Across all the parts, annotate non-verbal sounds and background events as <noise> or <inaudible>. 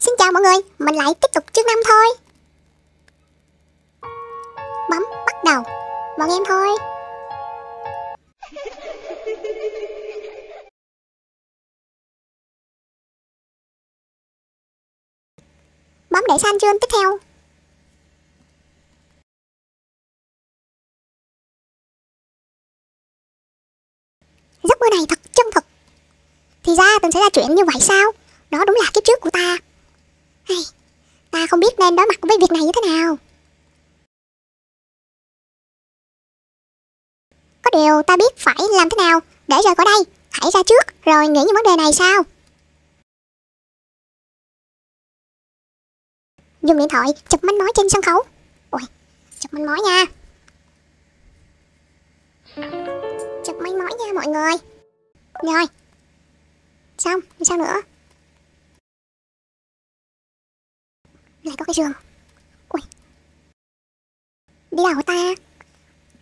Xin chào mọi người, mình lại tiếp tục chương 5 thôi. Bấm bắt đầu. Bọn em thôi. Bấm để sang chương tiếp theo. Giấc mơ này thật chân thực. Thì ra từng xảy ra chuyện như vậy sao? Đó đúng là kiếp trước của ta hay, Ta không biết nên đối mặt với việc này như thế nào. Có điều ta biết phải làm thế nào Để rời khỏi đây. Hãy ra trước rồi nghĩ những vấn đề này sao Dùng điện thoại chụp manh mối trên sân khấu. Ôi, chụp manh mối nha. Chụp manh mối nha mọi người. Rồi. Xong, sao nữa? Lại có cái giường Ui Đi đâu ta?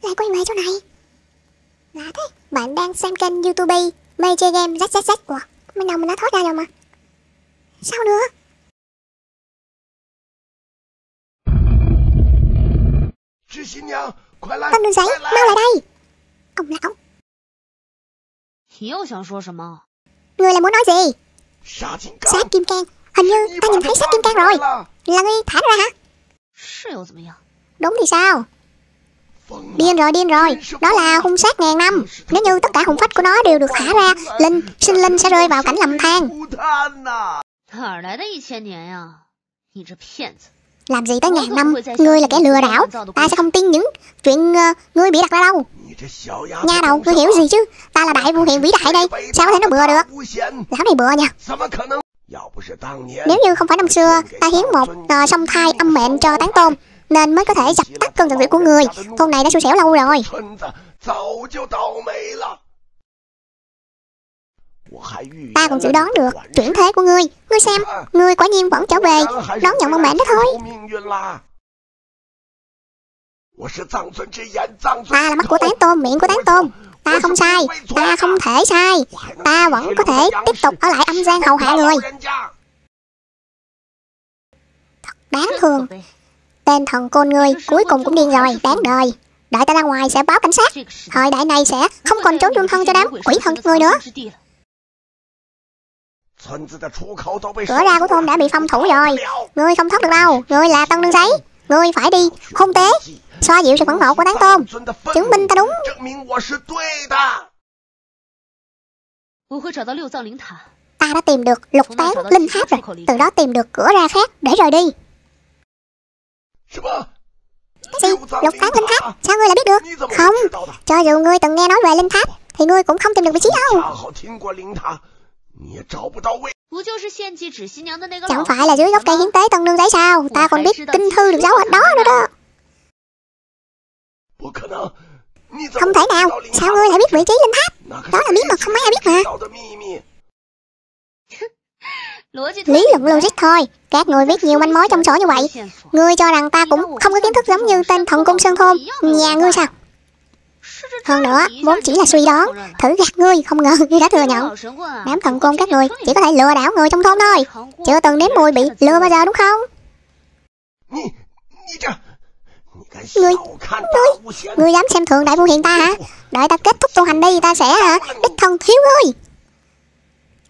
Lại quay về chỗ này. Lạ thế. Bạn đang xem kênh youtube Mê chơi game ZZZ Ủa Mấy nào mình đã thoát ra rồi mà. Sao nữa? Tân đường giấy Mau lại đây. Ông lão. Người lại muốn nói gì? Sát kim cang Hình như ta nhìn thấy sát kim cang rồi. Là ngươi thả nó ra hả? Đúng thì sao? Điên rồi điên rồi. Đó là hung sát ngàn năm. Nếu như tất cả hùng phách của nó đều được thả ra Linh, sinh linh sẽ rơi vào cảnh lầm than. Làm gì tới ngàn năm Ngươi là kẻ lừa đảo. Ta sẽ không tin những chuyện uh, ngươi bị đặt ra đâu. Nha đầu ngươi hiểu gì chứ? Ta là đại vua hiền vĩ đại đây. Sao có thể nó bừa được? Lão này bừa nha nếu như không phải năm xưa Ta hiến một uh, song thai âm mệnh cho tán tôn Nên mới có thể dập tắt cơn giận dữ của người. Thôn này đã xui xẻo lâu rồi. Ta còn dự đoán được chuyển thế của ngươi. Ngươi xem, ngươi quả nhiên vẫn trở về Đón nhận vận mệnh đó thôi. Ta là mắt của tán tôn, miệng của tán tôn. Ta không sai, ta không thể sai. Ta vẫn có thể tiếp tục ở lại âm gian hầu hạ người đáng thương. Tên thần côn ngươi cuối cùng cũng điên rồi, đáng đời. Đợi ta ra ngoài sẽ báo cảnh sát. Thời đại này sẽ không còn trốn chung thân cho đám quỷ thần người nữa. Cửa ra của thôn đã bị phong thủ rồi. Ngươi không thoát được đâu. Ngươi là tân đương giấy. Ngươi phải đi. Hôn tế Xoa dịu sự phẫn nộ của tán tôn. Chứng minh ta đúng. Ta đã tìm được lục tán linh tháp rồi. Từ đó tìm được cửa ra khác để rời đi gì? Lục tán linh tháp? Sao ngươi lại biết được? Không, cho dù ngươi từng nghe nói về linh tháp Thì ngươi cũng không tìm được vị trí đâu. Chẳng phải là dưới gốc cây hiến tế tân nương giấy sao? Ta còn biết kinh thư được giấu ở đó nữa đó. Không thể nào. Sao ngươi lại biết vị trí linh tháp? Đó là bí mật không mấy ai biết mà <laughs> Lý luận logic thôi Các người viết nhiều manh mối trong sổ như vậy Ngươi cho rằng ta cũng không có kiến thức giống như tên thần cung sơn thôn Nhà ngươi sao hơn nữa, vốn chỉ là suy đoán, thử gạt ngươi, không ngờ ngươi đã thừa nhận. Đám thần côn các người chỉ có thể lừa đảo người trong thôn thôi. Chưa từng nếm mùi bị lừa bao giờ đúng không? Ngươi, ngươi, ngươi dám xem thường đại vua hiện ta hả? Đợi ta kết thúc tu hành đi, ta sẽ hả? Đích thân thiếu ngươi.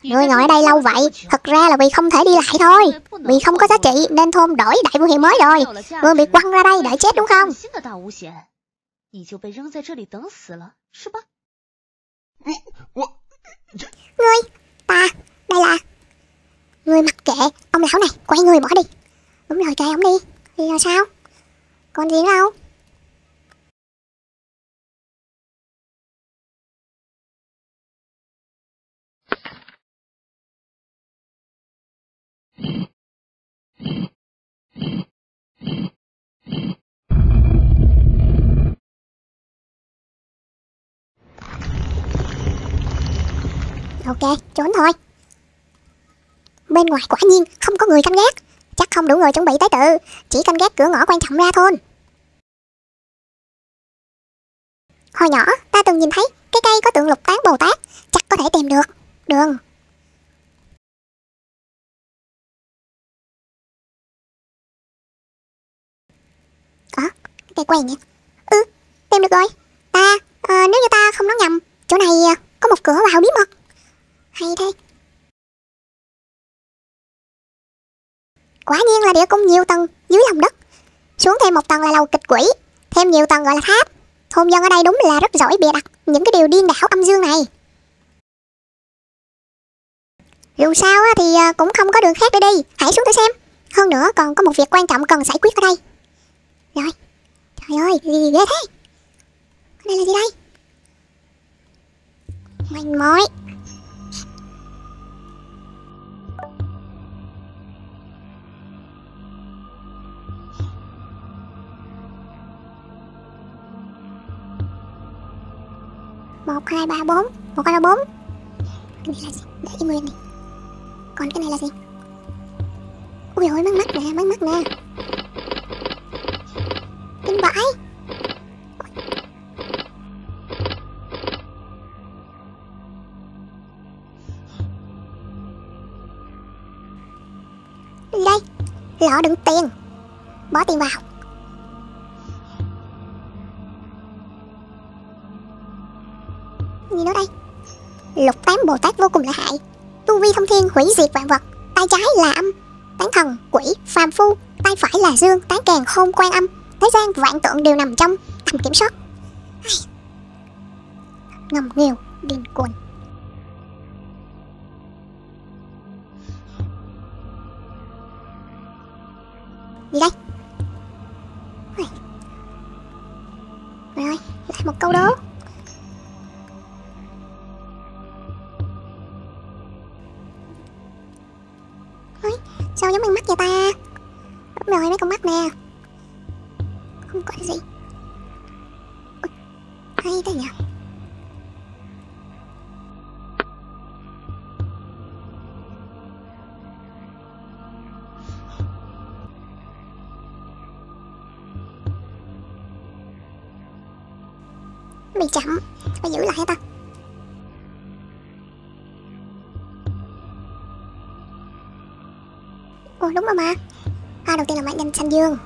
Người ngồi ở đây lâu vậy Thật ra là vì không thể đi lại thôi. Vì không có giá trị nên thôn đổi đại vô hiệu mới rồi. Người bị quăng ra đây đợi chết đúng không? Người Ta Đây là Người mặc kệ. Ông lão này Quay người bỏ đi. Đúng rồi kệ ông đi. Thì là sao? Còn gì nữa không? Ok, trốn thôi. Bên ngoài quả nhiên không có người canh gác. Chắc không đủ người chuẩn bị tới tự Chỉ canh gác cửa ngõ quan trọng ra thôi. Hồi nhỏ ta từng nhìn thấy Cái cây có tượng lục tán Bồ Tát Chắc có thể tìm được. Đường. Ờ, cây quen nhỉ? Ừ, tìm được rồi. Ta, à, nếu như ta không nói nhầm Chỗ này ờ, có một cửa vào bí mật hay thế Quả nhiên là địa cung nhiều tầng, dưới lòng đất. Xuống thêm một tầng là lầu kịch quỷ, Thêm nhiều tầng gọi là tháp. Thôn dân ở đây đúng là rất giỏi bịa đặt Những cái điều điên đảo âm dương này. Dù sao thì à, cũng không có đường khác để đi. Hãy xuống thử xem. Hơn nữa còn có một việc quan trọng cần giải quyết ở đây. Rồi. Trời ơi gì ghê thế? Cái này là gì đây? Manh mối. Một hai ba bốn. Một hai ba bốn? Cái này là gì? Để y nguyên này còn cái này là gì? Ui dồi, mắt mắt nè mắt mắt nè. Kinh vãi. Gì đây. Lọ đựng tiền. Bỏ tiền vào. Gì nữa đây? Lục tám bồ tát vô cùng lợi hại. Tu vi thông thiên hủy diệt vạn vật, tay trái là âm, tán thần quỷ, phàm phu, tay phải là dương, tán càng khôn quan âm. Thế gian vạn tượng đều nằm trong tầm kiểm soát. Ngầm nghèo, điên cuồng. Đúng rồi mà. À đầu tiên là mạnh nhân xanh dương.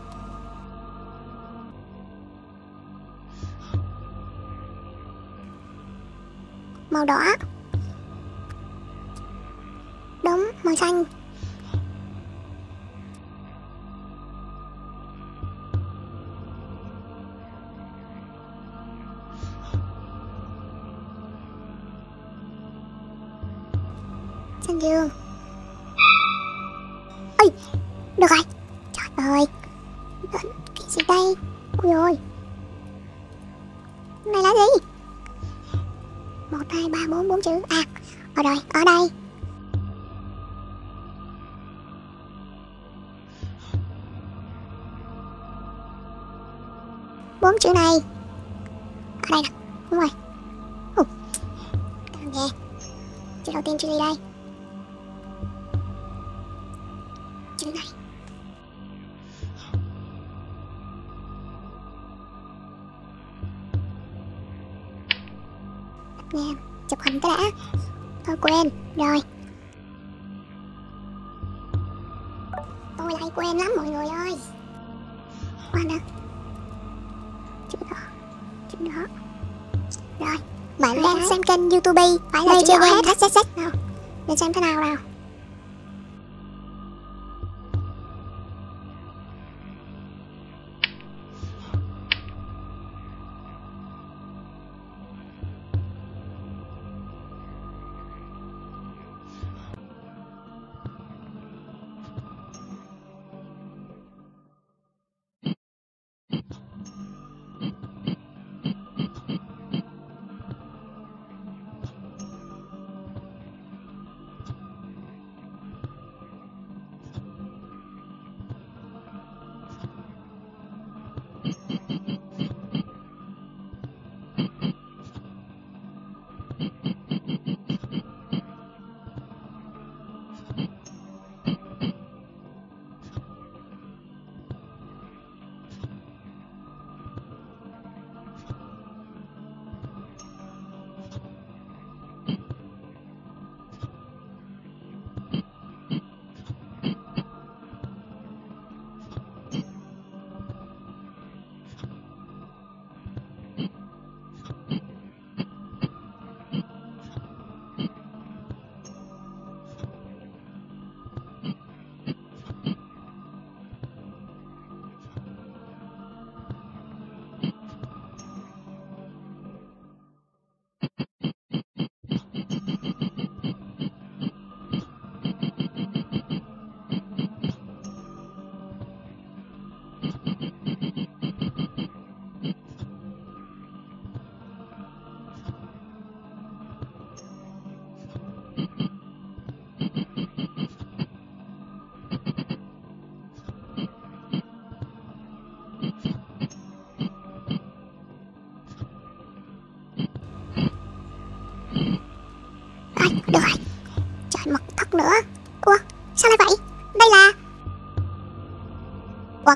1, 2, 3, 4, 4 chữ À, ở ờ, rồi, ở đây. Bốn chữ này. Ở đây nè. Đúng rồi. Uh. ok chữ đầu tiên chữ gì đây. Rồi.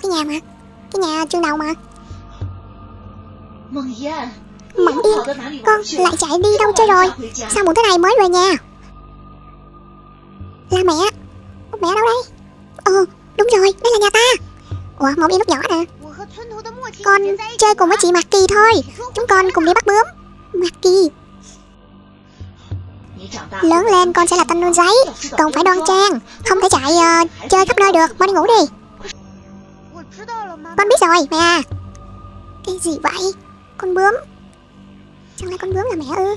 Cái nhà mà. Cái nhà chương đầu mà. Mộng Yên Con lại chạy đi đâu chơi rồi. Sao muộn thế này mới về nhà? Là mẹ. Mẹ đâu đây? Ừ đúng rồi đây là nhà ta. Ủa Mộng Yên lúc nhỏ nè. Con chơi cùng với chị Mạc Kỳ thôi. Chúng con cùng đi bắt bướm. Mạc Kỳ. Lớn lên con sẽ là thanh niên giấy Còn phải đoan trang Không thể chạy uh, chơi khắp nơi được. Mau đi ngủ đi con rồi, mẹ à. Cái gì vậy? Con bướm. Chẳng lẽ con bướm là mẹ ư.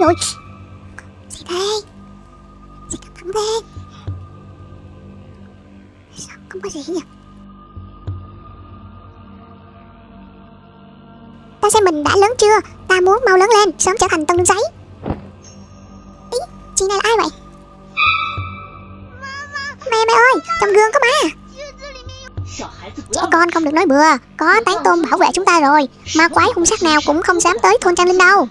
Ôi Gì thế Gì căng thẳng thế. Sao không có gì nhỉ? Ta xem mình đã lớn chưa? Ta muốn mau lớn lên, Sớm trở thành tân giấy. Ý, Chị này là ai vậy? Trong gương có ma Trẻ con không được nói bừa Có tán tôm bảo vệ chúng ta rồi Ma quái hung sát nào cũng không dám tới thôn Trang Linh đâu.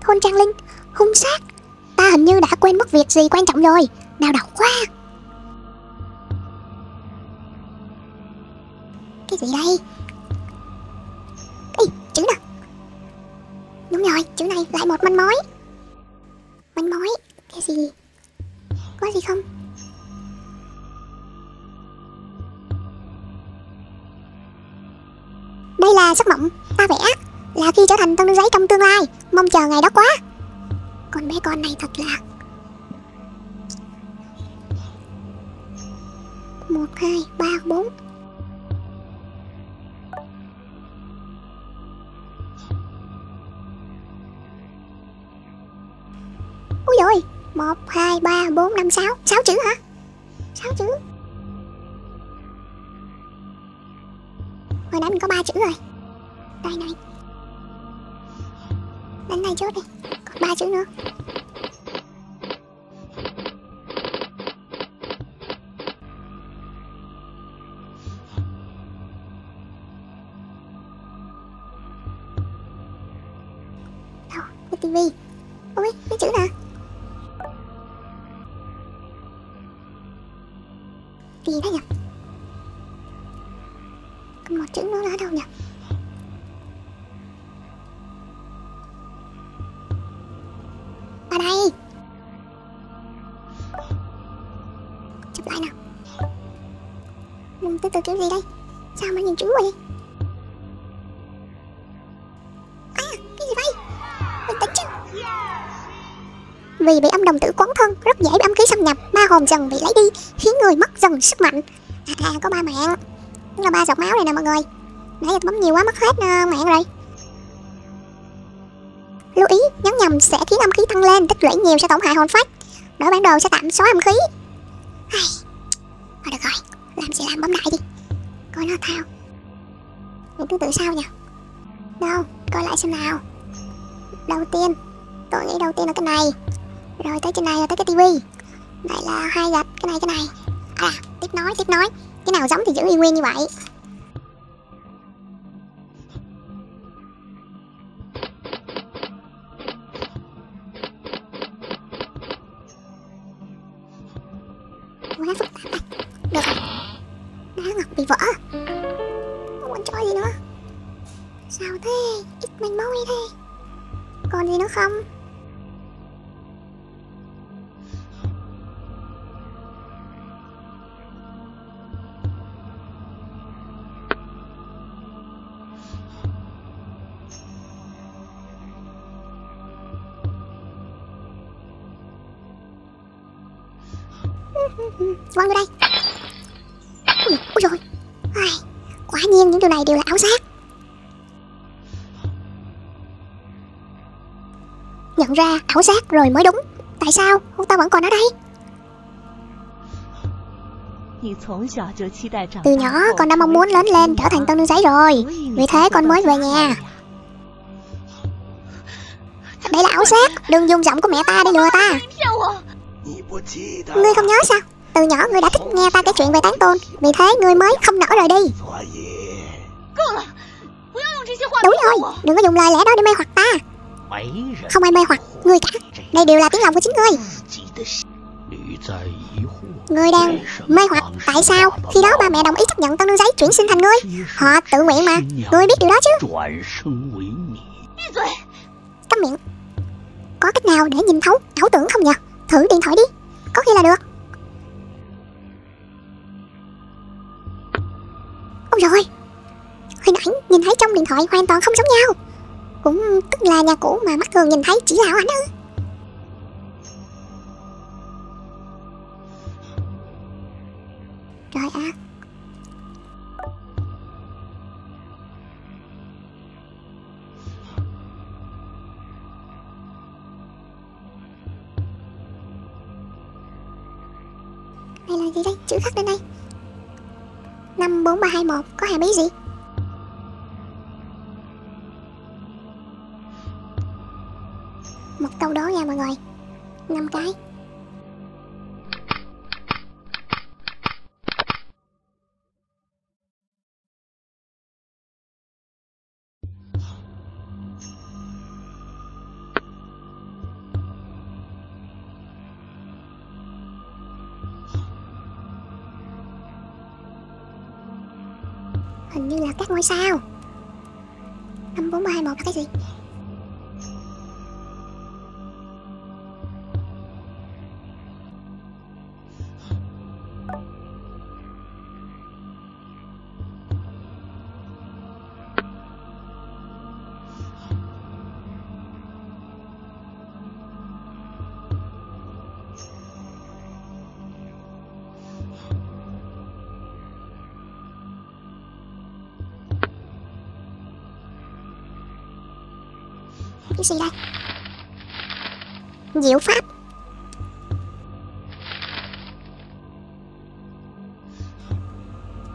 Thôn Trang Linh Hung sát? Ta hình như đã quên mất việc gì quan trọng rồi đau đầu quá. Cái gì đây? Ê, chữ nè Đúng rồi, chữ này lại một manh mối. Manh mối Cái gì? Có gì không? Đây là giấc mộng. Ta vẽ Là khi trở thành tân giấy trong tương lai. Mong chờ ngày đó quá. Con bé con này thật là một, hai, ba, bốn. Úi dồi một, hai, ba, bốn, năm, sáu. Sáu chữ hả? Sáu chữ? Hồi nãy mình có ba chữ rồi. Đây này. Đánh này chốt đi Còn ba chữ nữa. Đâu, cái tivi. Kiểu gì đây? Sao mà nhìn chữ vậy? À cái gì vậy? Bình tĩnh chứ. Vì bị âm đồng tử quấn thân Rất dễ bị âm khí xâm nhập Ma hồn dần bị lấy đi Khiến người mất dần sức mạnh. À, à có ba mạng. Tức là ba giọt máu này nè mọi người. Nãy giờ tôi bấm nhiều quá mất hết uh, mạng rồi. Lưu ý nhấn nhầm sẽ khiến âm khí tăng lên Tích lũy nhiều sẽ tổn hại hồn phách. Đổi bản đồ sẽ tạm xóa âm khí. Ai... Thôi được rồi Làm gì làm bấm lại đi. Coi nó thao Những thứ tự sao nhỉ? Đâu, coi lại xem nào. Đầu tiên, Tôi nghĩ đầu tiên là cái này. Rồi tới trên này là tới cái tivi. Này là hai gạch, Cái này cái này. À tiếp nói tiếp nói. Cái nào giống thì giữ y nguyên như vậy. Ra ảo giác rồi mới đúng. Tại sao? Ông ta vẫn còn ở đây. Từ nhỏ con đã mong muốn lớn lên trở thành tân nương giấy rồi. Vì thế con mới về nhà. Đây là ảo giác. Đừng dùng giọng của mẹ ta để lừa ta. Ngươi không nhớ sao? Từ nhỏ ngươi đã thích nghe ta kể chuyện về tán tôn. Vì thế ngươi mới không nỡ rời đi. Đúng rồi, đừng có dùng lời lẽ đó để mê hoặc. Không ai mê hoặc ngươi cả. Đây đều là tiếng lòng của chính ngươi Ngươi đang mê hoặc, Tại sao? Khi đó ba mẹ đồng ý chấp nhận tân nương giấy chuyển sinh thành ngươi Họ tự nguyện mà. Ngươi biết điều đó chứ? Cấm miệng. Có cách nào để nhìn thấu ảo tưởng không nhỉ? Thử điện thoại đi. Có khi là được. Ôi rồi Hồi nãy nhìn thấy trong điện thoại hoàn toàn không giống nhau. Cũng tức là nhà cũ mà mắt thường nhìn thấy chỉ là ảo ảnh ư Trời ạ Đây là gì đây? Chữ khắc lên đây 54321 có hàm ý gì? Câu đố nha mọi người. Năm cái. Hình như là các ngôi sao. Năm, bốn, ba, hai, một là cái gì? Cái gì đây? Diệu pháp.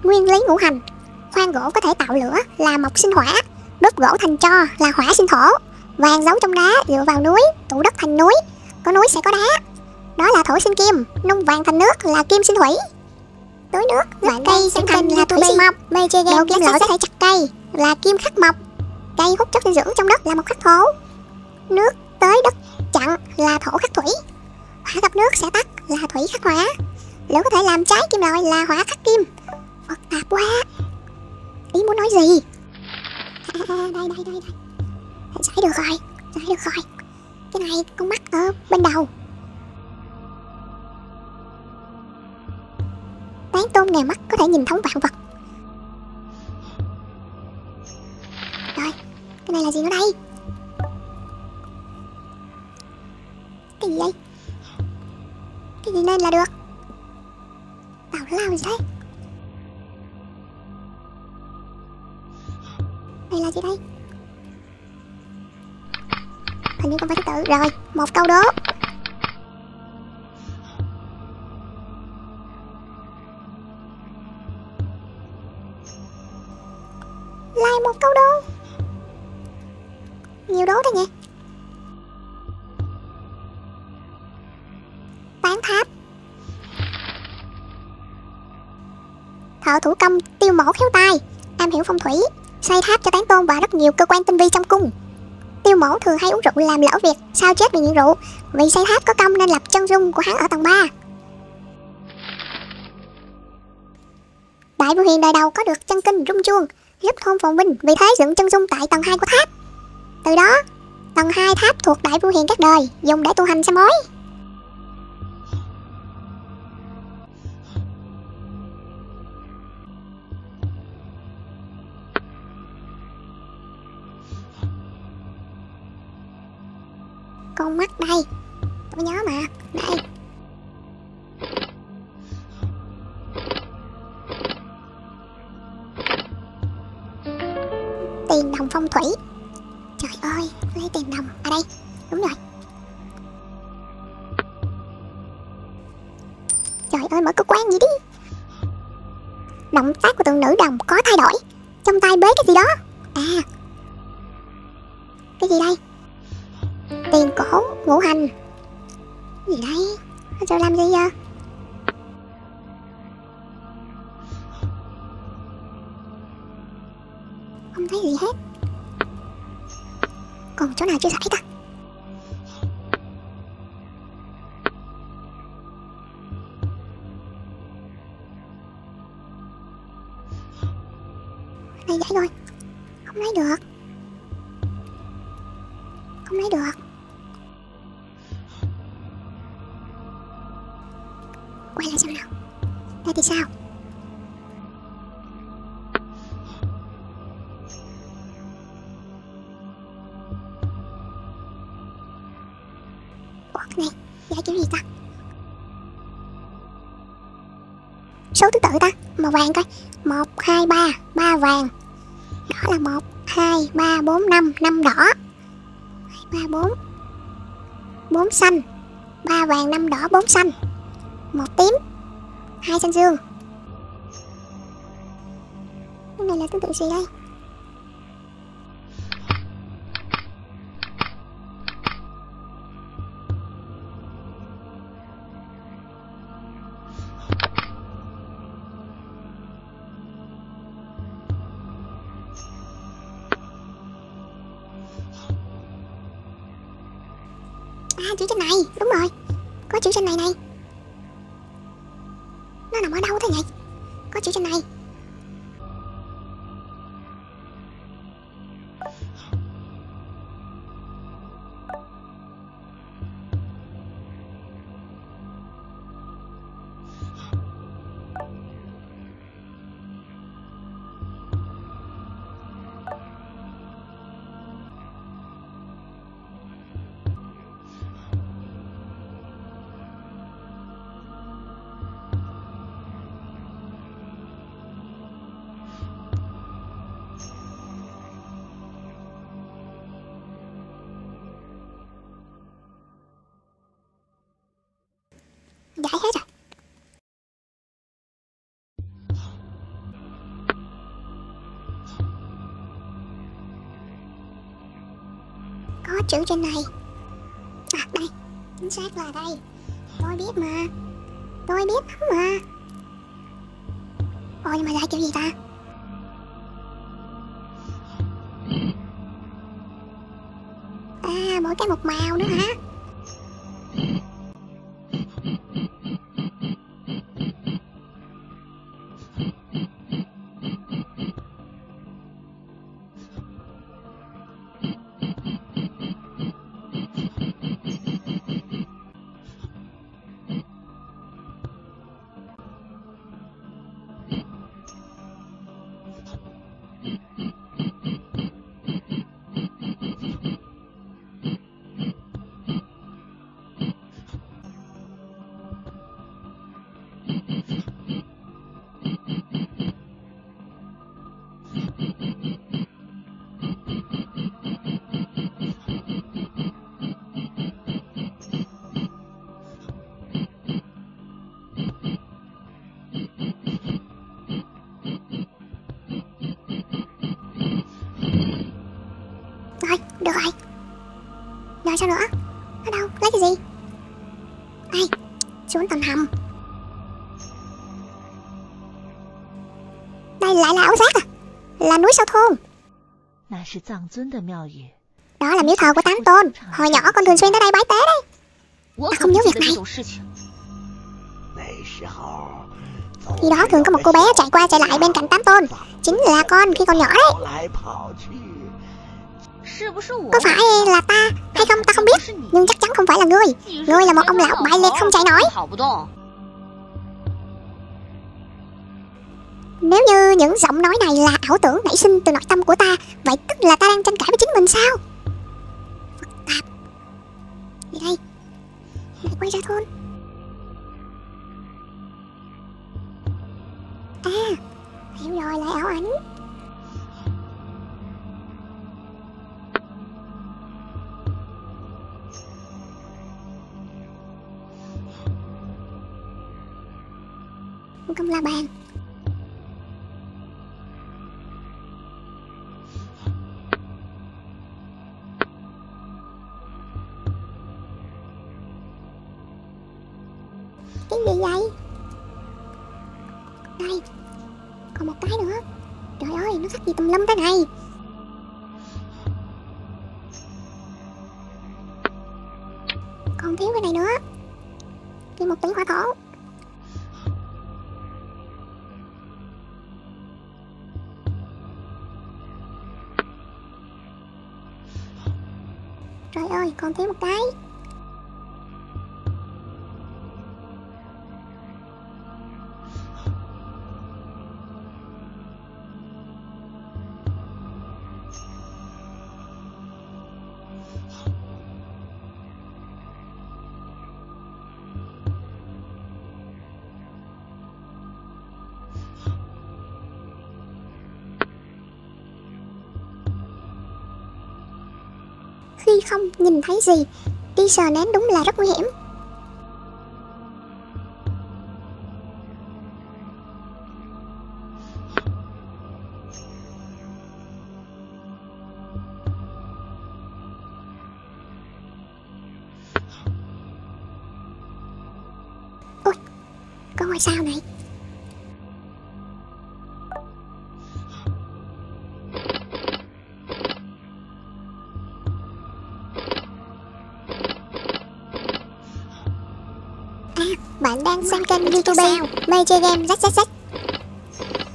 Nguyên lý ngũ hành. Khoan gỗ có thể tạo lửa là mộc sinh hỏa Đốt gỗ thành tro là hỏa sinh thổ. Vàng giấu trong đá dựa vào núi Tụ đất thành núi. Có núi sẽ có đá. Đó là thổ sinh kim Nung vàng thành nước là kim sinh thủy. Túi nước Loại cây sinh thành là thủy sinh. Mộc Mê chơi game Đầu kim loại có thể chặt cây Là kim khắc mộc. Cây hút chất dinh dưỡng trong đất là mộc khắc thổ Nước tới đất chặn là thổ khắc thủy. Hỏa gặp nước sẽ tắt là thủy khắc hỏa. Lửa có thể làm cháy kim loại là hỏa khắc kim. Phức tạp quá. Ý muốn nói gì? À, à, à, Đây đây đây đây. Giải được rồi Giải được rồi. Cái này con mắt ở bên đầu. Tán tôn nghề mắt có thể nhìn thấu vạn vật. Rồi Cái này là gì nữa đây? Là được. Tào lao gì đấy? Đây là gì đây? Hình như con phải tự. Rồi, một câu đố. Thủ công tiêu mổ khéo tay. Am hiểu phong thủy, Xây tháp cho tán tôn và rất nhiều cơ quan tinh vi trong cung. Tiêu mổ thường hay uống rượu làm lỡ việc, Sao chết vì nghiện rượu. Vì xây tháp có công nên lập chân dung của hắn ở tầng 3 Đại vua hiền đời đầu có được chân kinh rung chuông, Giúp thôn phồn vinh Vì thế dựng chân dung tại tầng 2 của tháp. Từ đó, Tầng 2 tháp thuộc đại vua hiền các đời, Dùng để tu hành xem mối con mắt đây. Tôi nhớ mà, đây. Tiền đồng phong thủy. Trời ơi, lấy tiền đồng. Ở đây, đúng rồi. Trời ơi, mở cơ quan gì đi. Động tác của tượng nữ đồng có thay đổi. Trong tay bế cái gì đó. À. Cái gì đây? tiền cổ ngũ hành. Gì đấy tôi làm gì vậy? Không thấy gì hết. Còn chỗ nào chưa giải ta? Vàng coi. Một, hai, ba. Ba vàng. Đó là một, hai, ba, bốn, năm. Năm đỏ. Hai, ba, bốn. Bốn xanh. Ba vàng, năm đỏ, bốn xanh. Một tím. Hai xanh dương. Cái này là tương tự gì đây? Chữ trên này À ờ, đây, Chính xác là đây. Tôi biết mà. Tôi biết lắm mà. Ôi, nhưng mà giải chữ gì ta? À mỗi cái một màu nữa hả? mà sao nữa? Ở đâu? Lấy cái gì? Ai? xuống tầng hầm. Đây lại là áo giác à? Là núi sao thôn. Đó là miếu thờ của tám tôn. Hồi nhỏ con thường xuyên tới đây bái tế đấy. Ta không nhớ việc này. Khi đó thường có một cô bé chạy qua chạy lại bên cạnh tám tôn. Chính là con khi còn nhỏ đấy. Có phải là ta hay không? Ta không biết. Nhưng chắc chắn không phải là ngươi. Ngươi là một ông lão bại liệt không chạy nổi. Nếu như những giọng nói này là ảo tưởng nảy sinh từ nội tâm của ta, Vậy tức là ta đang tranh cãi với chính mình sao? Phức tạp. Đi đây. Lại quay ra thôn. À Hiểu rồi, lại ảo ảnh. Công la bàn Cái gì vậy? Đây, Còn một cái nữa. Trời ơi, nó sắc gì tùm lum thế này. Trời ơi khi không nhìn thấy gì. Đi sờ nén đúng là rất nguy hiểm. Ôi có ngôi sao này? Bạn sang kênh YouTube Mây chơi game rách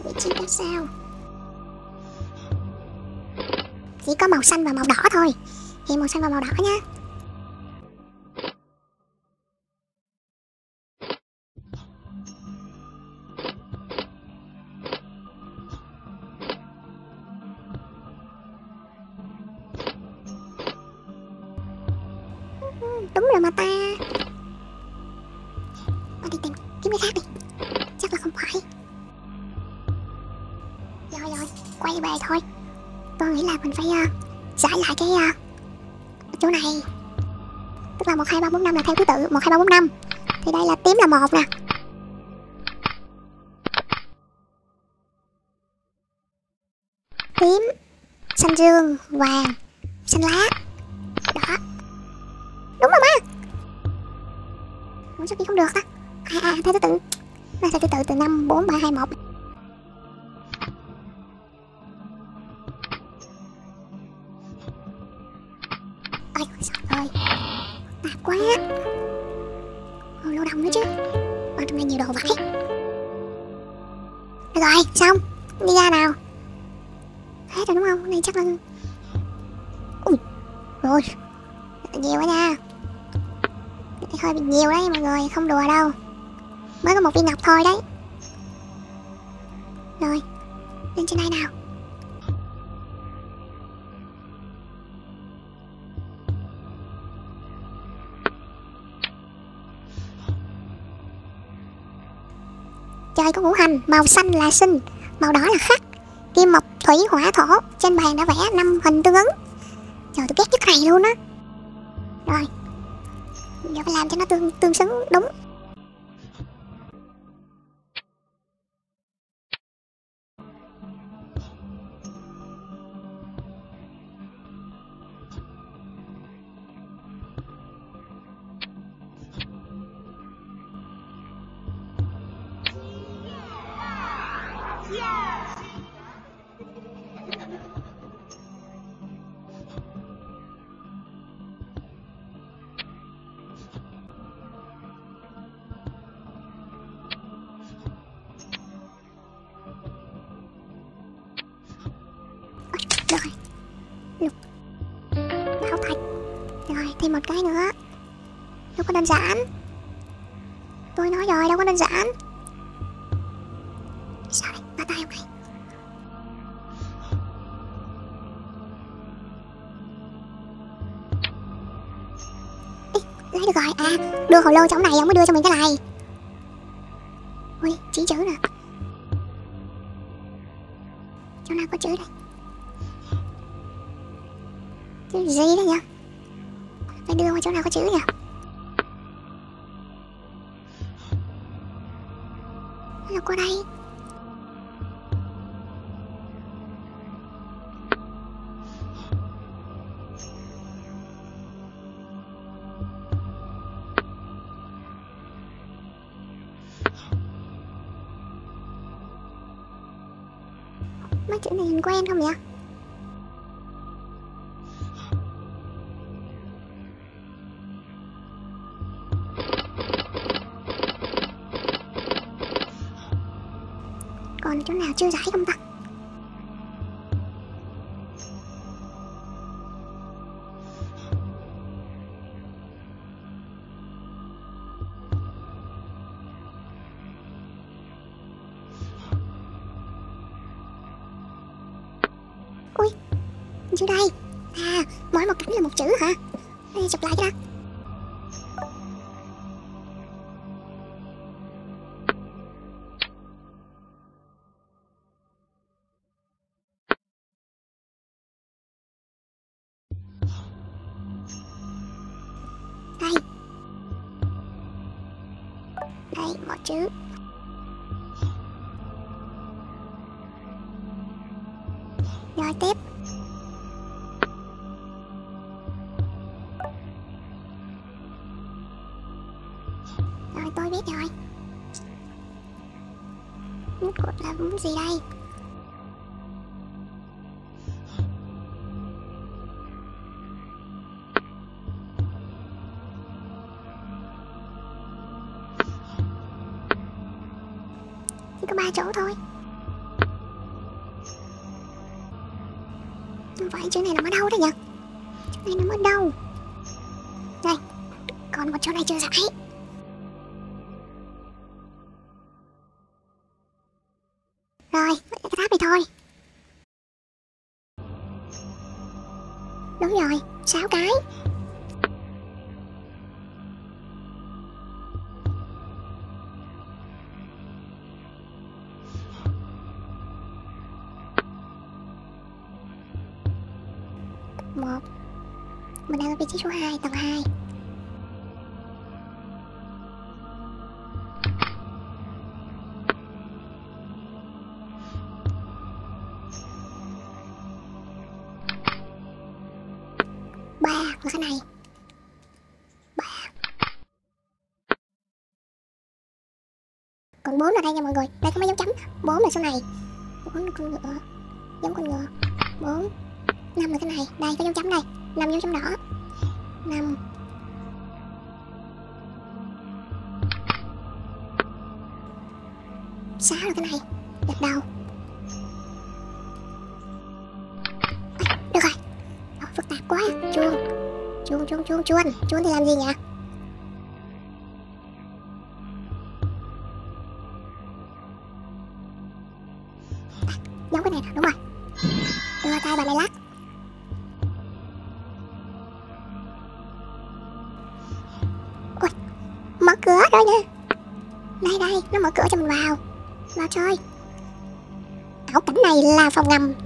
Vị trí sao. Chỉ có màu xanh và màu đỏ thôi. Thì màu xanh và màu đỏ nha. Hơi bị nhiều đấy, mọi người, Không đùa đâu. Mới có một viên ngọc thôi đấy. Rồi, Lên trên đây nào. Trời có ngũ hành, Màu xanh là sinh, Màu đỏ là khắc. Kim mộc, thủy, hỏa, thổ, Trên bàn đã vẽ năm hình tương ứng. Trời, tôi ghét nhất này luôn á. Rồi làm cho nó tương tương xứng đúng. Đơn giản. Sao đấy, Ba tay ông này Ê, lấy được rồi. À đưa hồ lô chỗ này ông mới đưa cho mình cái này. Mấy chữ này mình quen không nhỉ? Còn chỗ nào chưa giải không ta? 1 Mình đang ở vị trí số 2, tầng 2 ba Cửa cái này. Ba. Còn bốn là đây nha mọi người. Đây có mấy dấu chấm? Bốn là số này. Bốn là con ngựa. Giống con ngựa. Bốn năm là cái này. Đây có dấu chấm đây. Năm dấu chấm đỏ. Năm. Sáu là cái này. Gật đầu. Được rồi. Đó, phức tạp quá. Chuông. Chuông chuông chuông chuông. Chuông thì làm gì nhỉ?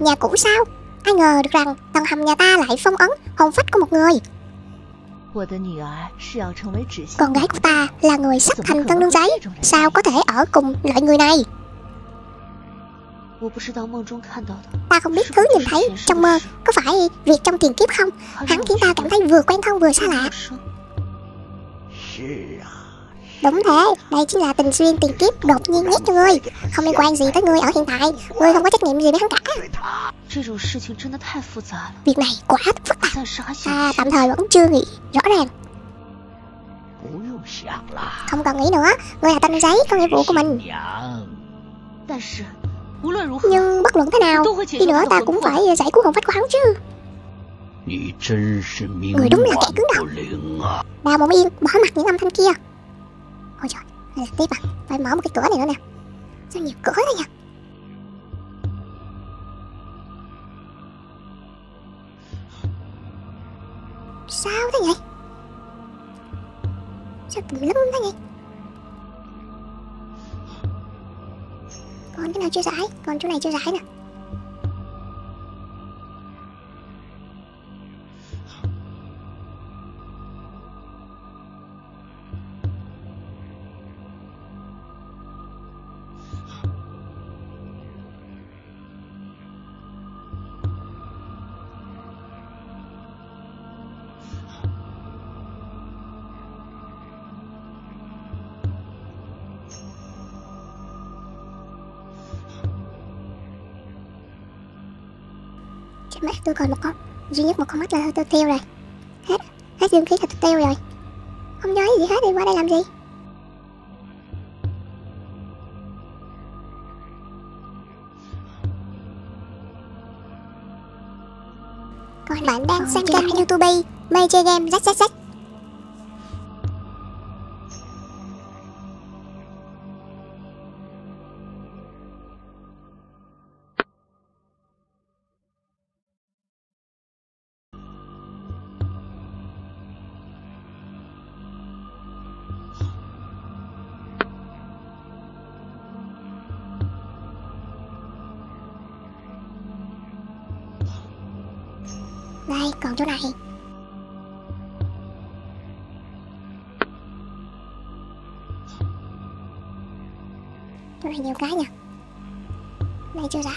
nhà cũ sao? Ai ngờ được rằng tầng hầm nhà ta lại phong ấn hồn phách của một người. Con gái của ta là người sắp thành tân nương giấy. Sao có thể ở cùng loại người này? Ta không biết thứ nhìn thấy trong mơ Có phải việc trong tiền kiếp không? Hắn khiến ta cảm thấy vừa quen thân vừa xa lạ. Đúng thế, đây chính là tình duyên tiền kiếp đột nhiên nhất cho ngươi. Không liên quan gì tới ngươi ở hiện tại. Ngươi không có trách nhiệm gì với hắn cả. Việc này quá phức tạp. Ta tạm thời vẫn chưa nghĩ rõ ràng. Không cần nghĩ nữa. Ngươi là tên giấy có nghĩa vụ của mình. Nhưng bất luận thế nào Đi nữa ta cũng phải giải cứu hồn phách của hắn chứ. Người đúng là kẻ cứng đầu. Đào một yên bỏ mặt những âm thanh kia. Ôi trời, tiếp à. Phải mở một cái cửa này nữa nè. Sao nhiều cửa thế nhỉ? Lum thế nhỉ còn cái nào chưa giải? Còn chỗ này chưa giải nè. tôi còn một con duy nhất một con mắt là tôi tiêu rồi. Hết hết dương khí là tôi tiêu rồi. Không nói gì hết thì qua đây làm gì? Còn bạn đang ờ, xem kênh youtube mê chơi game zzz này nhiều cái nhỉ, này chưa rải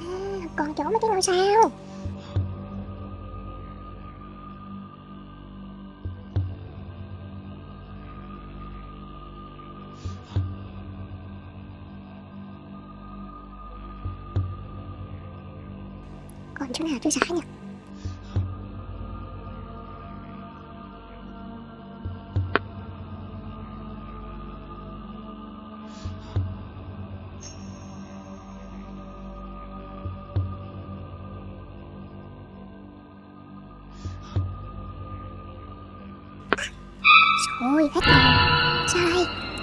À, còn chỗ mấy cái ngôi sao? Còn nhỉ Rồi hết rồi. Sao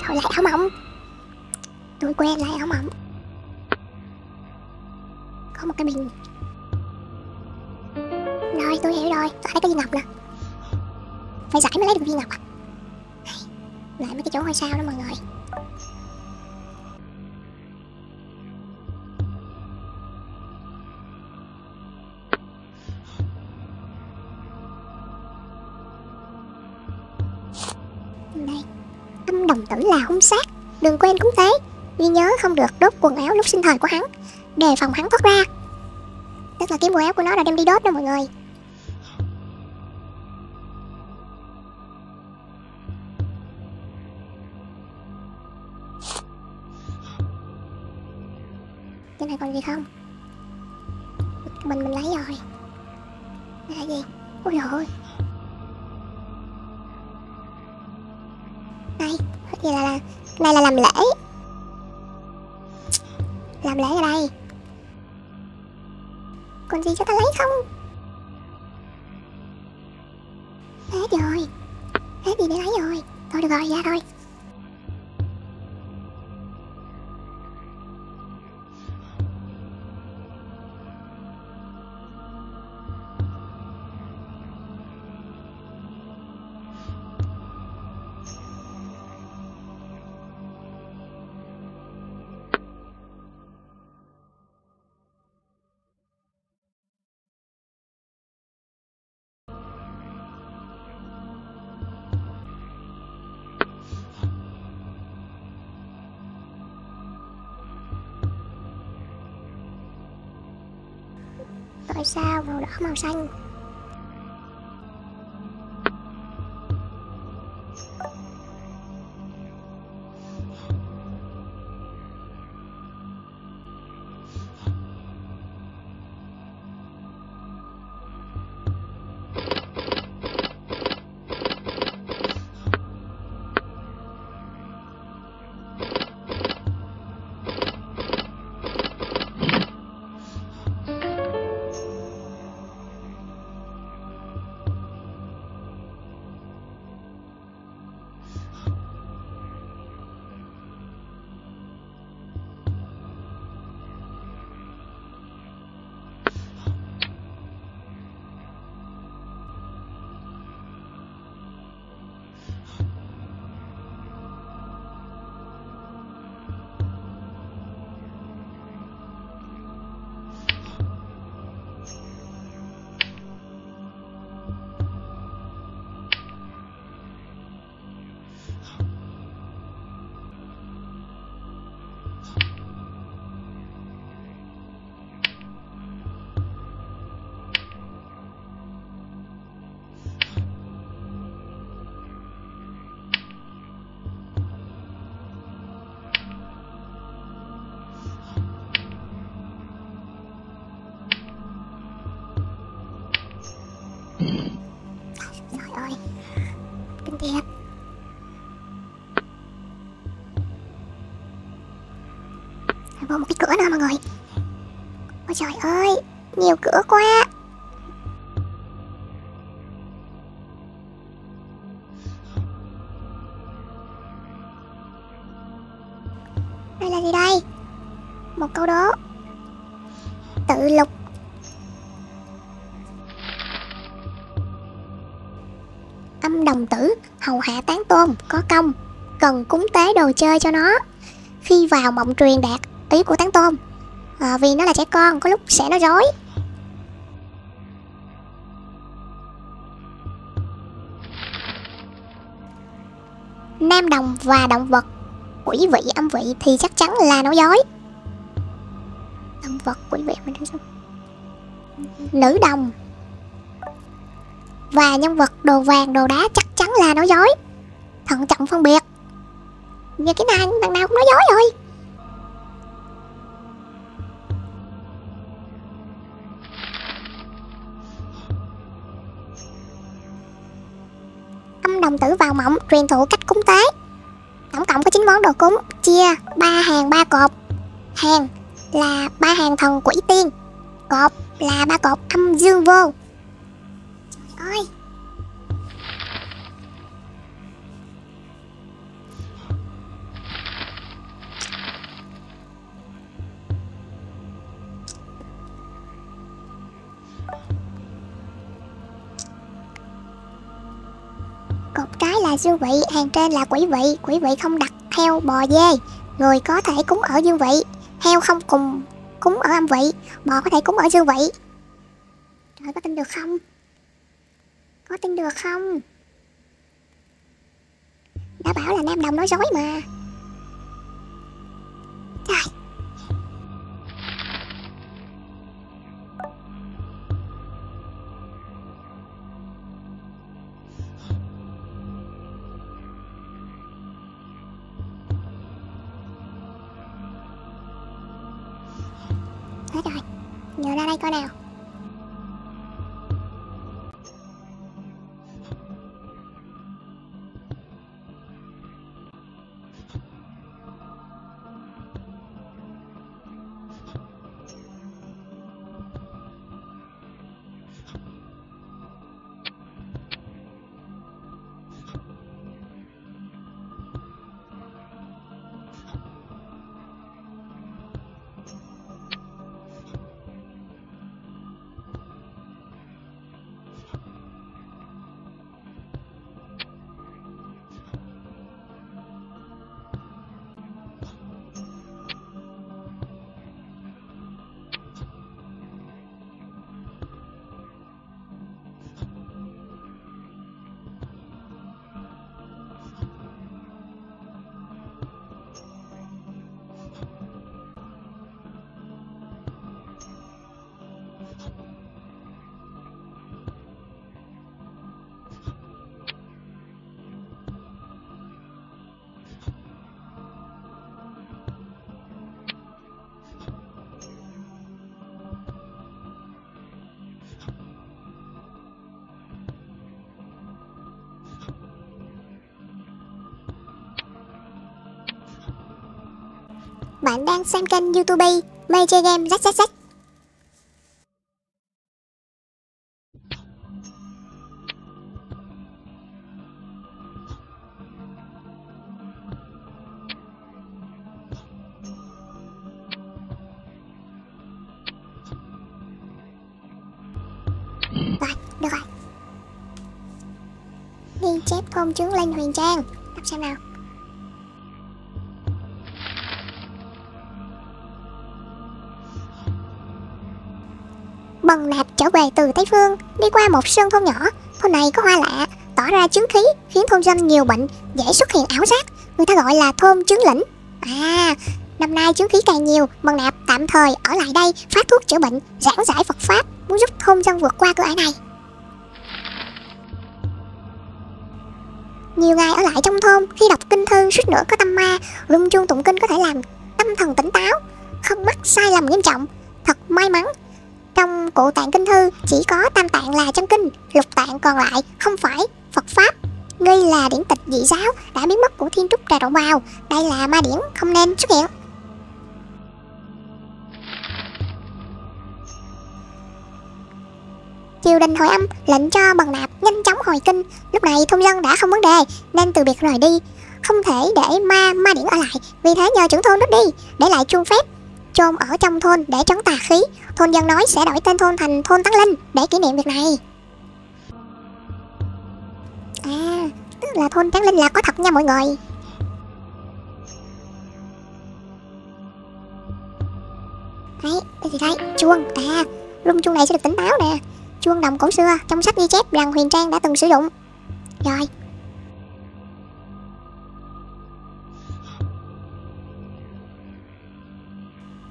Thôi lại áo mỏng. Tôi quen lại áo mỏng. Lúc sinh thời của hắn, Đề phòng hắn thoát ra. Tức là cái quần áo của nó là đem đi đốt đó mọi người. Cái này còn gì không? Màu màu xanh. Chơi cho nó. Khi vào mộng truyền đạt Ý của tán tôm à, Vì nó là trẻ con Có lúc sẽ nói dối. Nam đồng và động vật quỷ vị âm vị thì chắc chắn là nói dối. Động vật quỷ vị mình xem nữ đồng và nhân vật đồ vàng đồ đá chắc chắn là nói dối. Thận trọng phân biệt. Giờ cái này, thằng nào cũng nói dối rồi. Âm đồng tử vào mộng, truyền thụ cách cúng tế. Tổng cộng có 9 món đồ cúng, Chia ba hàng ba cột. Hàng là ba hàng thần quỷ tiên, Cột là ba cột âm dương vô. Trái dương vị, hàng trên là quỷ vị, quỷ vị không đặt heo bò dê. Người có thể cúng ở dương vị, heo không cùng cúng ở âm vị, bò có thể cúng ở dương vị. Trời có tin được không? Có tin được không? Đã bảo là Nam Đồng nói dối mà. Trời. Coi nào Bạn đang xem kênh youtube Mê chơi game ZZZ Rồi, được rồi. Ghi chép công chứng lên huyền trang. Đọc xem nào. Bần nạp trở về từ Tây Phương, đi qua một sơn thôn nhỏ. Thôn này có hoa lạ, tỏ ra chứng khí, khiến thôn dân nhiều bệnh, dễ xuất hiện ảo giác. Người ta gọi là thôn chứng lĩnh. À, năm nay chứng khí càng nhiều, bần nạp tạm thời ở lại đây phát thuốc chữa bệnh, giảng giải Phật Pháp, muốn giúp thôn dân vượt qua cửa ải này. Nhiều ngày ở lại trong thôn, khi đọc kinh thư suýt nữa có tâm ma, rung chuông tụng kinh có thể làm tâm thần tỉnh táo, không mắc sai lầm nghiêm trọng. Thật may mắn trong cụ tạng kinh thư chỉ có tam tạng là chân kinh, lục tạng còn lại không phải Phật Pháp. Nghi là điển tịch dị giáo đã biến mất của thiên trúc trà đậu bào. Đây là ma điển không nên xuất hiện. triều đình hồi âm lệnh cho bằng nạp nhanh chóng hồi kinh lúc này thôn dân đã không vấn đề nên từ biệt rời đi không thể để ma ma điển ở lại vì thế nhờ trưởng thôn rút đi để lại chuông phép chôn ở trong thôn để trấn tà khí thôn dân nói sẽ đổi tên thôn thành thôn tán linh để kỷ niệm việc này. À tức là thôn tán linh là có thật nha mọi người. Đấy, đây thì đây, chuông. À rung chuông này sẽ được tỉnh táo nè. Chuông đồng cổ xưa, trong sách ghi chép rằng huyền trang đã từng sử dụng. Rồi.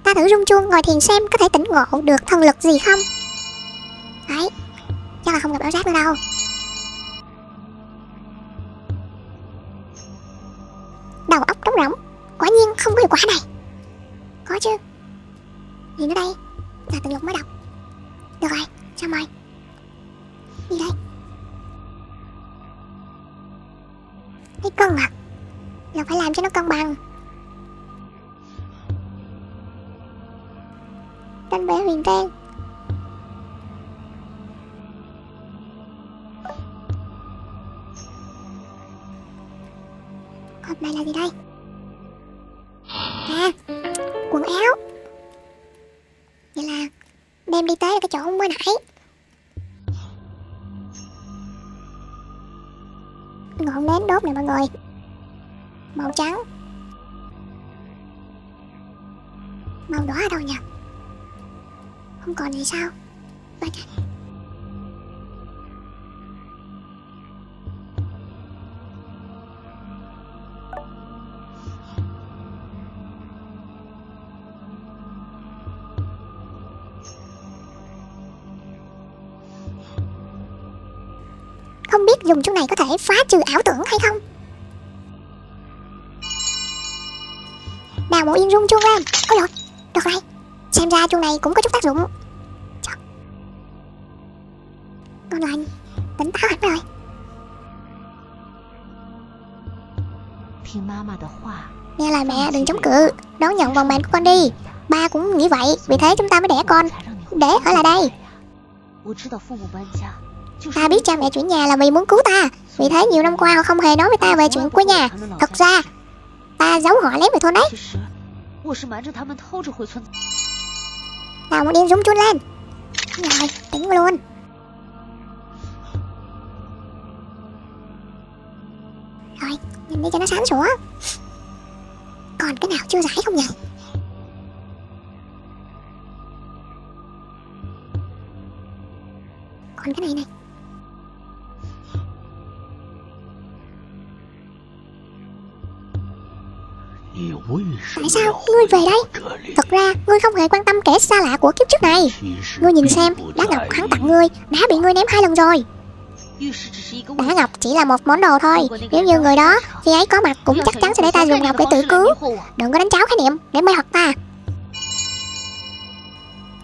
Ta thử rung chuông ngồi thiền xem có thể tỉnh ngộ được thần lực gì không? Đấy, chắc là không gặp ảo giác nữa đâu. Đầu óc trống rỗng, quả nhiên không có hiệu quả này. Có chứ. Gì nữa đây là tự lục mới đọc. Được rồi xong rồi gì đây. Cái cân à là phải làm cho nó cân bằng. Con bé huyền trang. Hộp này là gì đây? À quần áo. Vậy là đem đi tới cái chỗ hôm mới nãy. Ngọn nến đốt này mọi người. Màu trắng. Màu đỏ ở đâu nhỉ không còn thì sao? Vậy. Không biết dùng chuông này có thể phá trừ ảo tưởng hay không? Đào mộ yên rung chuông lên. Ôi lột Được rồi Xem ra chuông này cũng có chút tác dụng. là mẹ đừng chống cự. Đón nhận vòng mệnh của con đi. Ba cũng nghĩ vậy, Vì thế chúng ta mới đẻ con. Để ở lại đây. Ta biết cha mẹ chuyển nhà là vì muốn cứu ta. Vì thế nhiều năm qua họ không hề nói với ta về chuyện quê nhà. Thật ra, Ta giấu họ lấy về thôn đấy. Nào một đi rúng chuông lên. Rồi tính luôn. Rồi, nhìn đi cho nó sáng sủa chưa giải không nhỉ? Còn cái này này. Tại sao ngươi về đây? Thật ra, ngươi không hề quan tâm kẻ xa lạ của kiếp trước này. Ngươi nhìn xem Đá ngọc hắn tặng ngươi, Đã bị ngươi ném hai lần rồi đá ngọc chỉ là một món đồ thôi. Nếu như người đó khi ấy có mặt cũng chắc chắn sẽ để ta dùng ngọc để tự cứu. Đừng có đánh cháo khái niệm, để mê hoặc ta.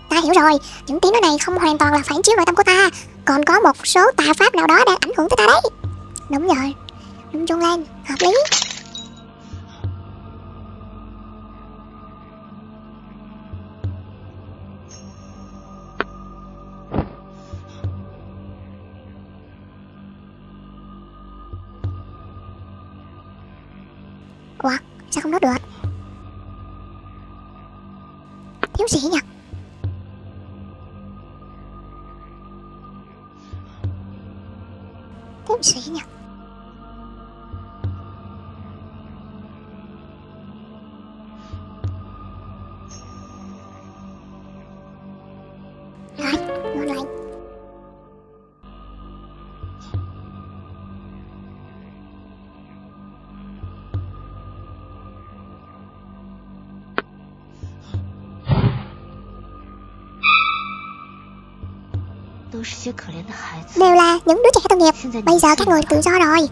Ta hiểu rồi. Những tiếng nói này không hoàn toàn là phản chiếu nội tâm của ta. Còn có một số tà pháp nào đó đang ảnh hưởng tới ta đấy. Đúng rồi. Đúng Trung Lan, Hợp lý. Sao không đốt được? Thiếu sĩ nhỉ? Thiếu sĩ nhỉ? đều là những đứa trẻ thất nghiệp. Bây giờ các người tự do rồi.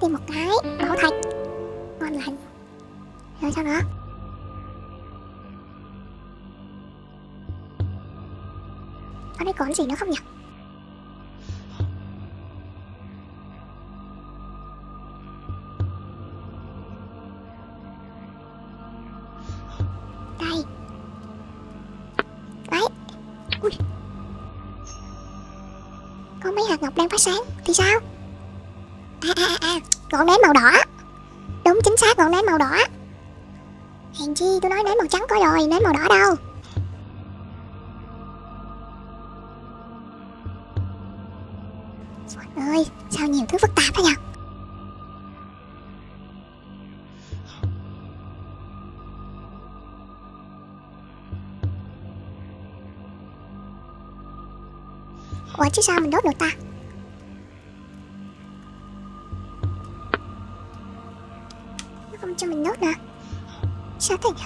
Tìm một cái. Bảo thạch Ngon lành. Rồi, sao nữa? Ở đây còn gì nữa không nhỉ? Đây. Đấy. Ui. Có mấy hạt ngọc đang phát sáng. Thì sao? Đỏ Hèn chi, tôi nói nến màu trắng có rồi, Nến màu đỏ đâu. Trời ơi, Sao nhiều thứ phức tạp thế nhỉ? Ủa, chứ sao mình đốt được ta? Sao thế nhỉ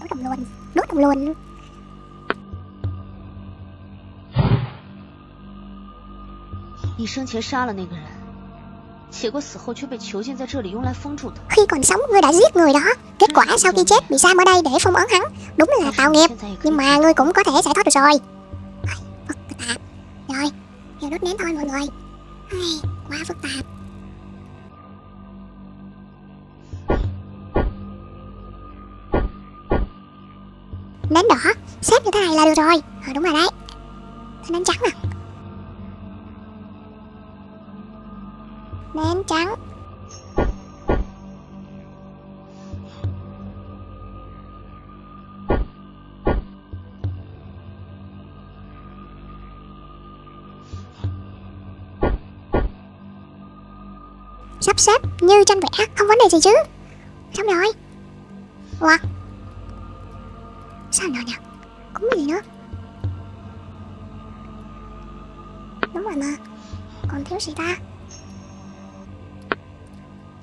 Đốt đồng luôn Đốt đồng luôn 你生前杀了那个人，结果死后却被囚禁在这里，用来封住的。 Khi còn sống ngươi đã giết người đó Kết quả sau khi chết bị giam ở đây để phong ấn hắn Đúng là tạo nghiệp Nhưng mà ngươi cũng có thể giải thoát được rồi nến thôi mọi người. Ai, Quá phức tạp. Nến đỏ Xếp như thế này là được rồi. Ờ đúng rồi đấy. Thế nến trắng nè Nến trắng. sắp xếp như tranh vẽ không vấn đề gì chứ xong rồi ủa sao nữa nhỉ cũng gì nữa đúng rồi mà còn thiếu gì ta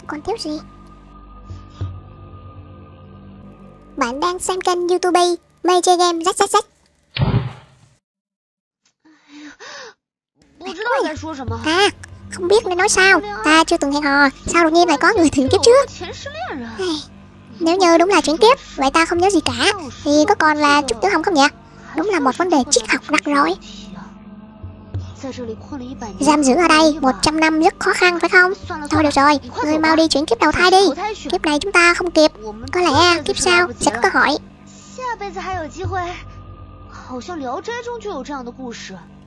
còn thiếu gì bạn đang xem kênh youtube mê chơi game zzzz 不知道该说什么。 à không biết nên nói sao. Ta chưa từng hẹn hò. Sao đột nhiên lại có người chuyển kiếp trước? Nếu như đúng là chuyển kiếp Vậy ta không nhớ gì cả. Thì có còn là Trúc Tử Hồng không nhỉ? Đúng là một vấn đề triết học rắc rối. Giam giữ ở đây 100 năm rất khó khăn phải không? Thôi được rồi, người mau đi chuyển kiếp đầu thai đi. Kiếp này chúng ta không kịp. Có lẽ kiếp sau sẽ có cơ hội.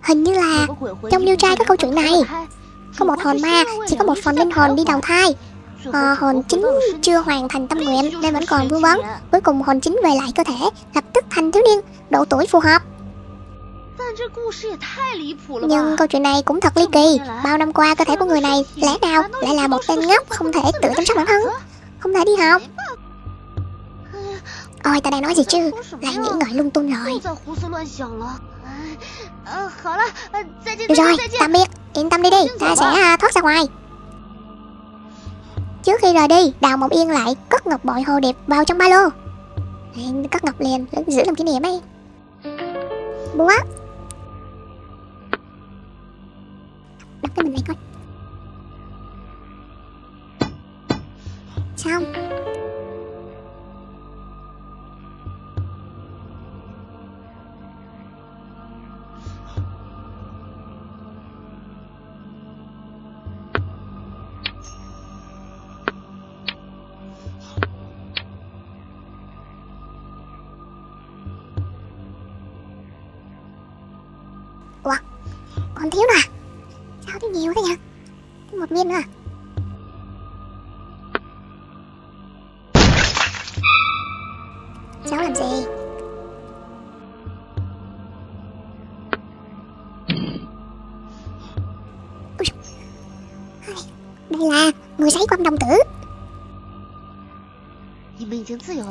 Hình như là trong Liêu Trai có câu chuyện này. Có một hồn ma, chỉ có một phần linh hồn đi đầu thai. À, Hồn chính chưa hoàn thành tâm nguyện nên vẫn còn vương vấn Cuối cùng hồn chính về lại cơ thể, lập tức thành thiếu niên, độ tuổi phù hợp. Nhưng câu chuyện này cũng thật ly kỳ. Bao năm qua cơ thể của người này Lẽ nào lại là một tên ngốc Không thể tự chăm sóc bản thân? Không thể đi học. Ôi ta đang nói gì chứ? Lại nghĩ ngợi lung tung rồi. Khó lắm. Được rồi, tạm biệt. Yên tâm đi đi, ta sẽ ờ, thoát ra ngoài. Trước khi rời đi, Đào Mộng Yên lại cất ngọc bội hồ đẹp vào trong ba lô. Cất ngọc liền, giữ làm kỷ niệm ấy. Búa. Đọc cái mình này coi. Xong,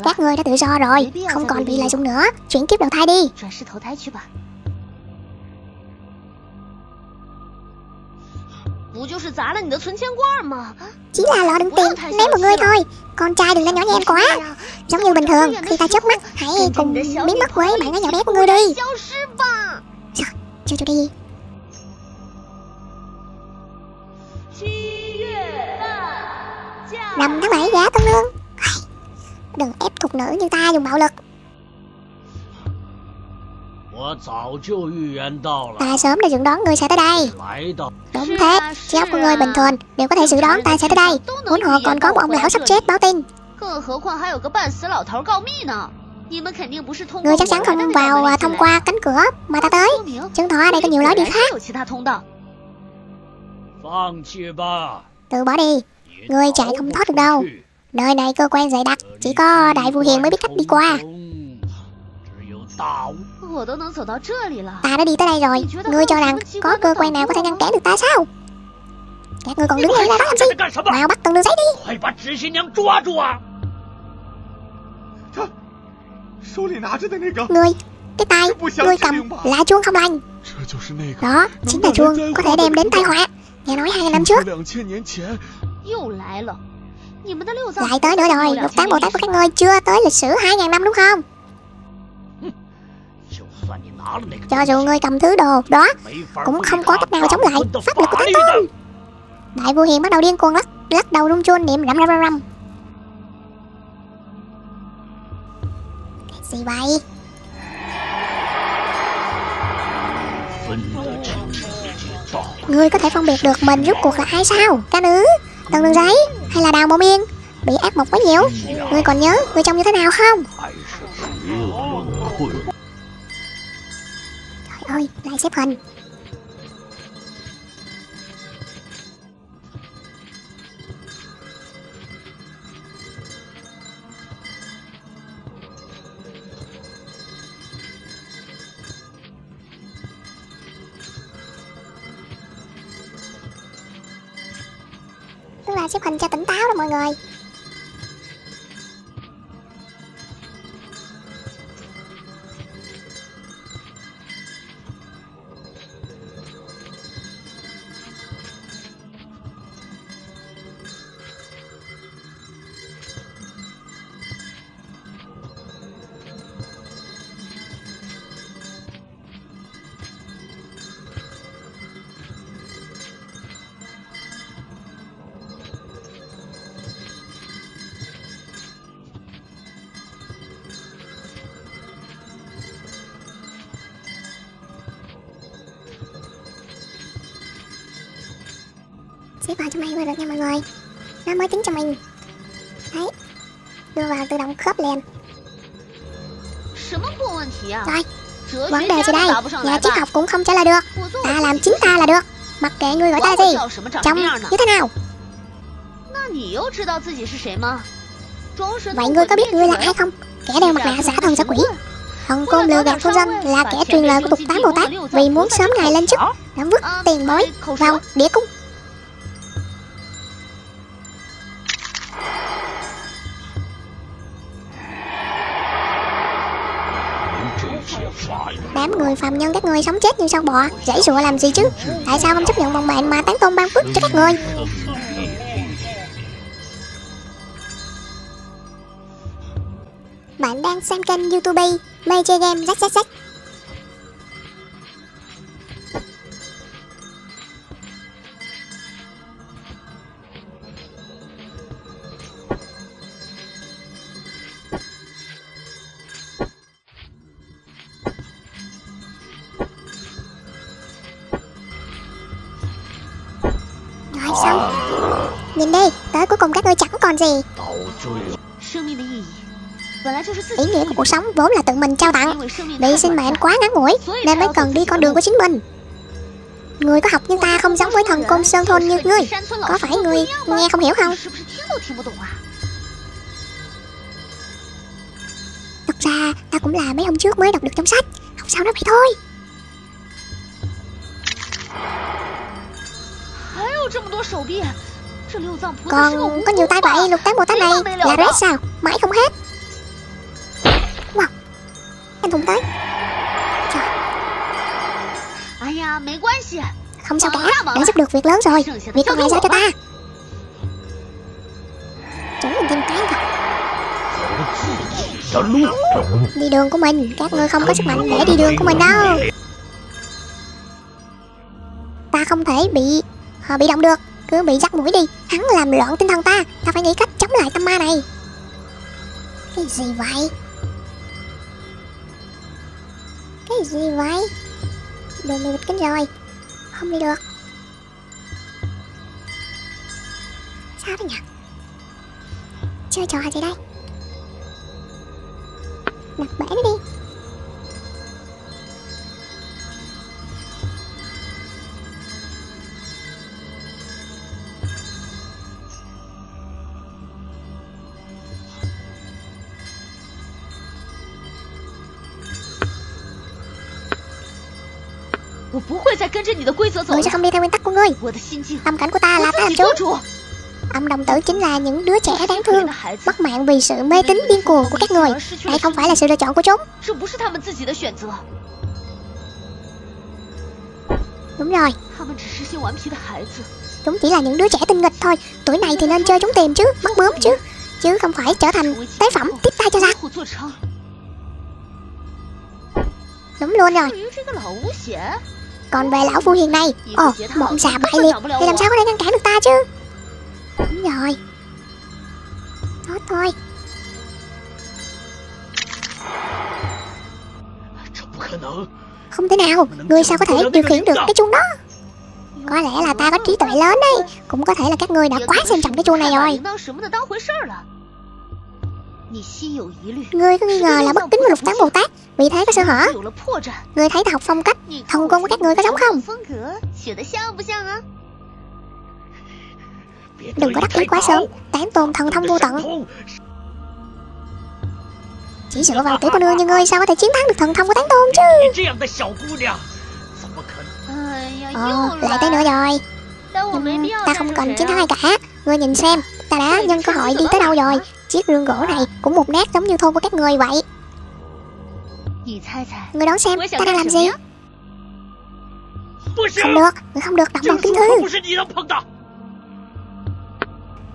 Các người đã tự do rồi Không còn bị lợi dụng nữa. Chuyển kiếp đầu thai đi. Chỉ là lọ đựng tiền ném một người thôi. Con trai đừng lên nhỏ nhen quá. Giống như bình thường Khi ta chớp mắt Hãy cùng biến mất với bạn gái nhỏ bé của ngươi đi. Dạ, cho tôi đi. Năm tháng 7 giá tương lương nữ như ta dùng bạo lực. Ta sớm đã dự đoán ngươi sẽ tới đây. Đúng thế, trí óc của ngươi bình thường Đều có thể dự đoán ta sẽ tới đây. Muốn họ còn có một ông lão sắp chết báo tin. Ngươi chắc chắn không vào à, thông qua cánh cửa mà ta tới. Chứng tỏ ở đây có nhiều lối đi khác. Từ bỏ đi Ngươi chạy không thoát được đâu. Nơi này cơ quan dày đặc Chỉ có Đại vua Hiền mới biết cách đi qua. Ta đã đi tới đây rồi Ngươi cho rằng có cơ quan nào có thể ngăn cản được ta sao? Các ngươi còn đứng ngay ra đó làm gì? Mau bắt tầng đường giấy đi. Ngươi Cái tay Ngươi cầm là chuông không lành. Đó chính là chuông có thể đem đến tai họa. Nghe nói hai năm trước. Lại tới nữa rồi một tán Bồ Tát của các ngươi chưa tới lịch sử 2.000 năm đúng không? <laughs> Cho dù ngươi cầm thứ đồ đó Cũng không có cách nào chống lại Pháp lực của tán tôn Đại vua hiền bắt đầu điên cuồng lắc Lắc đầu rung chuông niệm rầm rầm rầm rầm. Gì vậy? Ngươi có thể phân biệt được mình rút cuộc là ai sao Ca nữ? Tầng đường giấy hay là đào bộ yên Bị ác mộng quá nhiều. Người còn nhớ người trông như thế nào không? Trời ơi lại xếp hình. Hình cho tỉnh táo đó mọi người. máy tính cho mình. Đấy. Đưa vào tự động khớp liền. Rồi. Vấn đề gì đây? Nhà triết học cũng không trả lời được. Ta làm chính ta là được. Mặc kệ người gọi ta gì. Trông như thế nào? Vậy ngươi có biết ngươi là ai không? Kẻ đeo mặt nạ giả thần giả quỷ. thần Côn lừa gạt thôn dân là kẻ truyền lời của tục tám Bồ Tát vì muốn sớm ngày lên chức đã vứt tiền bối vào địa cung. Người phàm nhân, các người sống chết như sâu bọ? Dãy sụa làm gì chứ? Tại sao không chấp nhận vòng mệnh mà tán tôn ban phước cho các người? bạn đang xem kênh youtube mê chơi game rách rách rách gì? ý nghĩa của cuộc sống vốn là tự mình trao tặng. Vì sinh mệnh quá ngắn ngủi nên mới cần đi con đường của chính mình. Người có học nhưng ta không giống với thần côn sơn thôn như ngươi. Có phải ngươi nghe không hiểu không? À? thật ra ta cũng là mấy hôm trước mới đọc được trong sách. Không sao đó vậy thôi. Còn có nhiều tay vậy Lục tán bồ tát này là rét sao? Mãi không hết. Wow. Anh Hùng tới. Trời. Không sao cả. Đã giúp được việc lớn rồi. Việc còn lại sao cho ta. Chúng mình tìm cái thật Đi đường của mình. Các người không có sức mạnh để đi đường của mình đâu. Ta không thể bị Họ bị động được. Cứ bị dắt mũi đi, Hắn làm loạn tinh thần ta Ta phải nghĩ cách chống lại tâm ma này. Cái gì vậy? Cái gì vậy? Đường bị bịt kín rồi. Không đi được. Sao đây nhỉ? Chơi trò gì đây? Đặt bể nó đi " Người sẽ không đi theo nguyên tắc của ngươi. Tâm cảnh của ta là ta làm chủ Âm đồng tử chính là những đứa trẻ đáng thương Mất mạng vì sự mê tín điên cuồng của các người. Đây không phải là sự lựa chọn của chúng. Đúng rồi. Chúng chỉ là những đứa trẻ tinh nghịch thôi. Tuổi này thì nên chơi chúng tìm chứ mắc bướm chứ. Chứ không phải trở thành tế phẩm tiếp tay cho giặc Đúng luôn rồi còn về lão phu hiền này. Ồ oh, bọn xà bại liệt thì làm sao có thể ngăn cản được ta chứ? Đúng rồi. Tốt thôi. Không thể nào người sao có thể điều khiển được cái chuông đó? Có lẽ là ta có trí tuệ lớn đấy Cũng có thể là các người đã quá xem trọng cái chuông này rồi. Ngươi có nghi ngờ là bất kính với lục tán Bồ Tát. Vì thế có sơ hở Ngươi thấy ta học phong cách Thần công của các ngươi có giống không? Đừng có đắc ý quá sớm Tán tồn thần thông vô tận. Chỉ dựa vào tiểu cô nương như ngươi Sao có thể chiến thắng được thần thông của tán tôn chứ? Ồ, lại tới nữa rồi. Nhưng ta không cần chiến thắng ai cả. Ngươi nhìn xem Ta đã nhân cơ hội đi tới đâu rồi? Chiếc rương gỗ này cũng một nét giống như thôn của các người vậy. Người đón xem ta đang làm gì? Không được, người không được động vào kinh thư.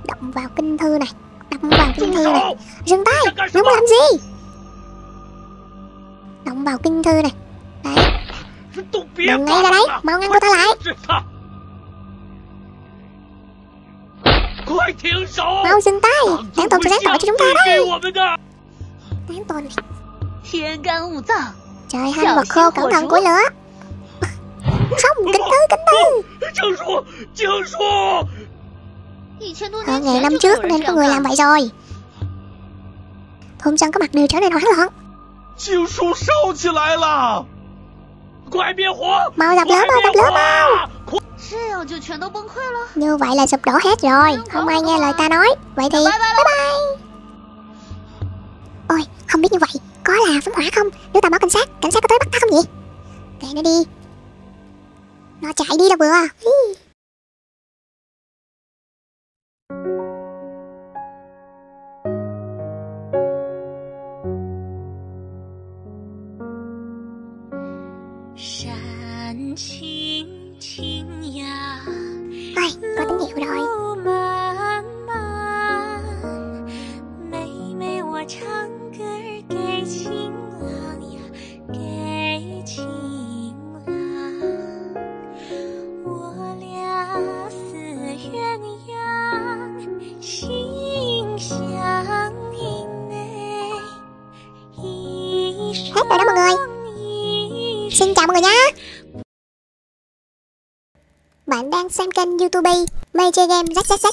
Động vào kinh thư này Động vào kinh thư này. Dừng tay, người muốn làm gì? Động vào kinh thư này. Đấy. Đừng ngay ra đấy, mau ngăn cô ta lại. Mau dừng tay. Đáng tồn sẽ đánh tội cho chúng ta đây. Đáng tồn này. Trời hang mật khô cẩn thận cuối lửa. Không, kính tư, kính tư Hơn ngày năm trước nên có người làm vậy rồi. Thôn dân có mặt đều trở nên hoảng loạn. Mau dập lửa, mau dập lửa, mau. Như vậy là sụp đổ hết rồi. Không ai nghe lời ta nói. Vậy thì bye bye. Ôi không biết như vậy Có là phóng hỏa không? Nếu ta báo cảnh sát Cảnh sát có tới bắt ta không vậy Kệ nó đi. Nó chạy đi là vừa Shine. hiểu rồi Hết rồi đó mọi người. Xin chào mọi người nhé bạn đang xem kênh youtube Major game ZZZ